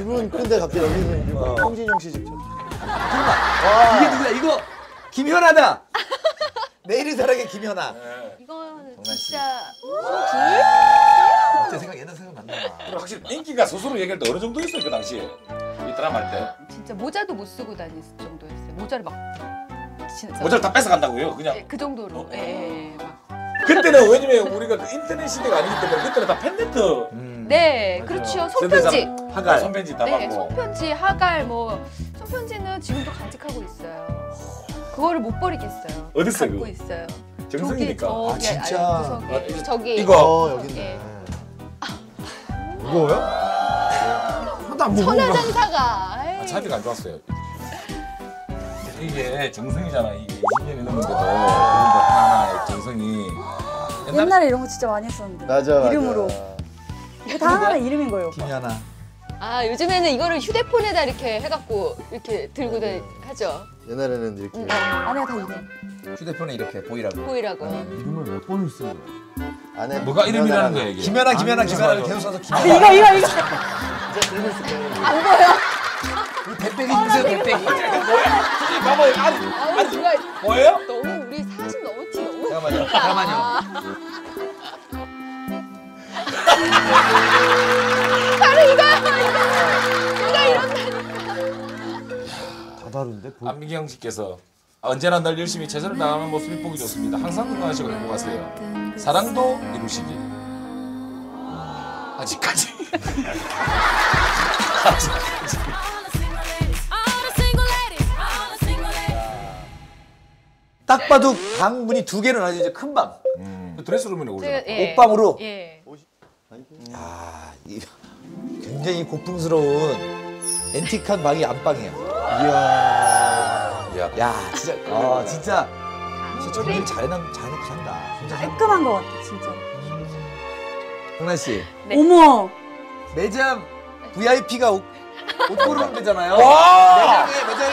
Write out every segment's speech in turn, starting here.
집은 큰데 갑자기 여기는 어. 홍진영 씨 집처럼. 이게 누구야? 이거 김현아다. 내일의 사랑의 김현아. 이거는 정말 씨. 진짜 제 생각 옛날 생각 난다. 그리고 확실히 인기가 스스로 얘기할 때 어느 정도였어요 그 당시에 이 드라마 할 때. 진짜 모자도 못 쓰고 다닐 정도였어요. 모자를 막 진짜 모자를 다 뺏어간다고요 그냥. 예, 그 정도로. 예, 예, 예. 막. 그때는 왜냐면 우리가 그 인터넷 시대가 아니기 때문에 그때는 다 음. 네, 그렇죠. 손편지. 하갈. 손편지 다 네, 받고. 손편지, 하갈 뭐 손편지는 지금도 간직하고 있어요. 그거를 못 버리겠어요. 어디 있어요, 갖고 그거? 있어요. 정성이니까. 저기, 아, 저기 진짜? 아니, 구석에. 아, 이거- 저기 이거. 어 여기 예. 무거워요? 무거워. 천하장사가. 아, 차비가 안 좋았어요. 이게 정성이잖아. 이게 20년이 넘는데도 하나하나의 정성이. 옛날 옛날에 이런 거 진짜 많이 했었는데. 맞아 맞아. 이름으로. 다 하나하나 이름인 거예요. 김현아. 아 요즘에는 이거를 휴대폰에다 이렇게 해갖고 이렇게 들고 다 하죠. 옛날에는 이렇게 음, 안에가 다 이름. 휴대폰에 이렇게 보이라고. 보이라고. 이름을 몇 번을 쓴 거야? 안에 뭐가 이름이라는 거야 이게. 김현아, 아니, 김현아를 맞아. 계속 써서 아, 김현아. 이거 이거 이거. 안 보여. 대빼기 주세요, 대빼기. 봐봐요. 아니, 아우 누가 뭐예요? 너무 우리 40 넘었지 너무. 잠깐만요, 잠깐만요. 다 다른데? 보- 안미경 씨께서 언제나 늘 열심히 최선을 다하는 모습이 보기 좋습니다. 항상 건강하시고 행복하세요. 사랑도 이루시길. 음, 아직까지. 딱 봐도 방 문이 두 개는 아니죠, 이제 큰 방. 그 드레스룸이라고 그러잖아. 제가, 예. 옷방으로? 예. 아, 이 굉장히 고풍스러운 앤틱한 방이 안방이에요. 이야. 야, 야, 진짜, 아, 진짜, 진짜 정리를 잘해놓, 잘해놓고 산다. 진짜. 깔끔한 거 같아 진짜. 정란 씨, 네. 어머. 매장 VIP가 옷, 옷 고르면 되잖아요. 와! 매장에, 매장에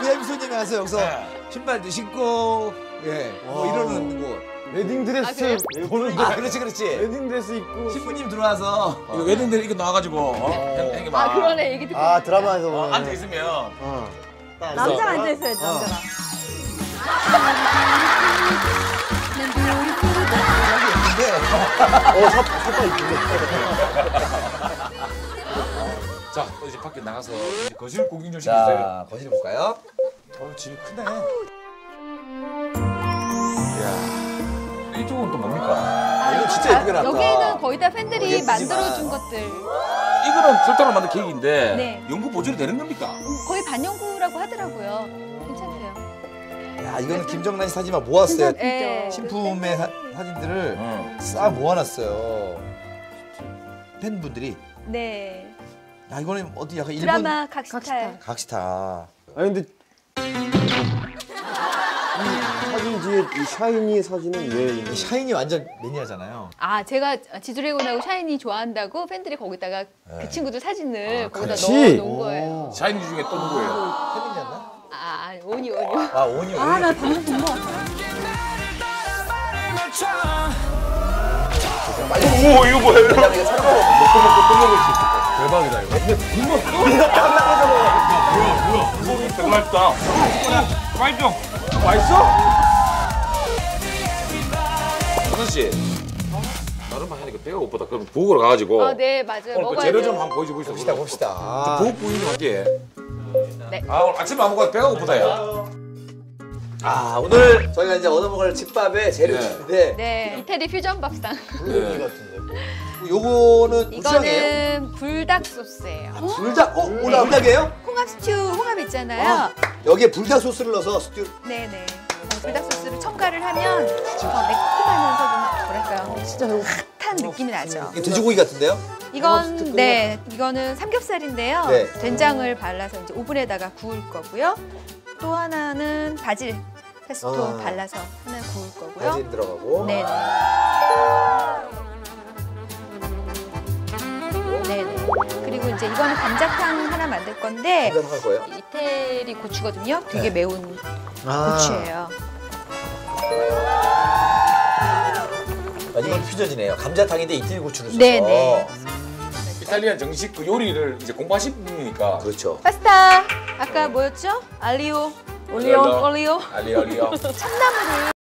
VIP 손님이 와서 여기서 네. 신발도 신고, 예, 뭐 와. 이러는 곳. 웨딩 아, 드레스? 보는데 아, 그렇지, 그렇지. 웨딩 드레스 입고 신부님 들어와서. 이거 웨딩들 이거 나와가지고 어? 행- 행이 막아 그러네 얘기 듣고. 아 드라마에서 어, 보면 앉아 있으면 어. 딱 남자. 앉아 있어야지 어. 남자가. 어 사- 사파 입고 자또 이제 밖에 나가서 이제 거실 구경 좀 시켜주세요. 자, 거실 볼까요? 어 집이 크네. 이야 또 뭡니까? 아, 이거 진짜 예쁘게 나왔다. 여기는 거의 다 팬들이 예쁘지만. 만들어준 것들. 이거는 설탕을 만든 케이크인데 네. 연구 보존이 되는 겁니까? 거의 반영구라고 하더라고요. 괜찮대요. 야, 이거는 김정란 씨 사진만 모았어요. 예. 신품의 사, 사진들을 응. 싹 모아놨어요. 팬분들이 네. 야 이거는 어디 약간 일본 드라마 각스탈. 각시타. 아니 근데 뒤에 이 샤이니 사진은 왜 있는 이 샤이니 완전 매니아잖아요. 아 제가 지드래곤하고 샤이니 좋아한다고 팬들이 거기다가 그 친구들 사진을 아, 거기다 같이? 넣어놓은 거예요. 샤이니 중에 또 누구예요? 태민이었나? 아 아니, 오니 오니. 아 오니 오니. 아나 방금 본거 같아. 오 이거 뭐예요? 왜냐면 이게 사람 먹고 먹고 또 먹을 수 있을 거. 대박이다 이거. 근데 굶어. 뭐야 뭐야. 맛있다. 맛있죠? 맛있어? 선씨 나름 하니까 배가 고프다. 그럼 부엌으로 가가지고 아 네 맞아요. 오늘 그 먹어야 재료. 좀 한번 보여주고 있어. 봅시다 봅시다. 아, 부엌 부인 좀 할게. 네. 아 오늘 아침에 안 먹어도 배가 고프다 야. 아 오늘 저희가 이제 얻어먹을 집밥의 재료 네. 네 이태리 퓨전 밥상. 분위기 같은데 요거는 고추장이에요? 이거는 불닭 소스예요. 불닭? 어? 오늘 불닭이에요? 홍합 스튜 홍합 있잖아요. 여기에 불닭 소스를 넣어서 스튜. 네네. 어, 불닭 소스를 첨가를 하면 더 매콤하면서 좀 뭐랄까요? 진짜 핫한 느낌이 나죠. 이게 돼지고기 같은데요? 이건 네 이거는 삼겹살인데요. 네. 된장을 발라서 이제 오븐에다가 구울 거고요. 또 하나는 바질 페스토 아. 발라서 하나 구울 거고요. 바질 들어가고. 네 네. 네네. 그리고 이제 이거는 감자탕 만들 건데 감자탕 할 거예요? 이태리 고추거든요. 되게 네. 매운 아. 고추예요. 아, 이건 퓨전이네요. 감자탕인데 이태리 고추를 써서. 네네. 이탈리아 정식 그 요리를 이제 공부하신 분이니까. 그렇죠. 파스타 아까 뭐였죠? 알리오 올리오. 올리오 알리오 알리오. 참나무를